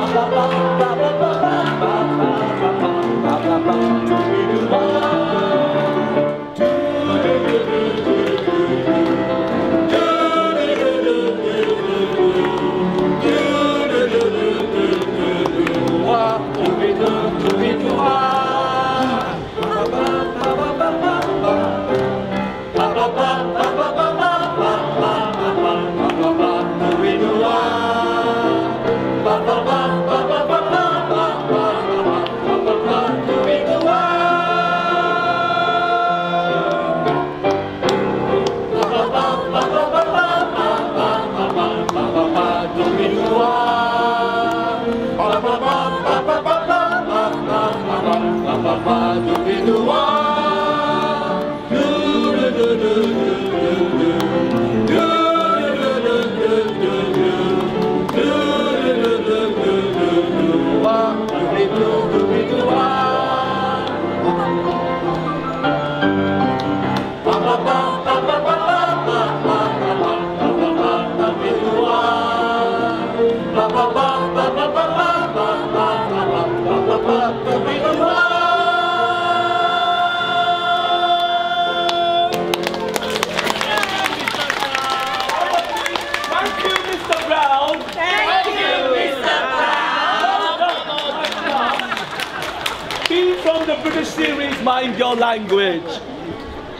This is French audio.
Ba ba ba ba ba. From the British series Mind Your Language.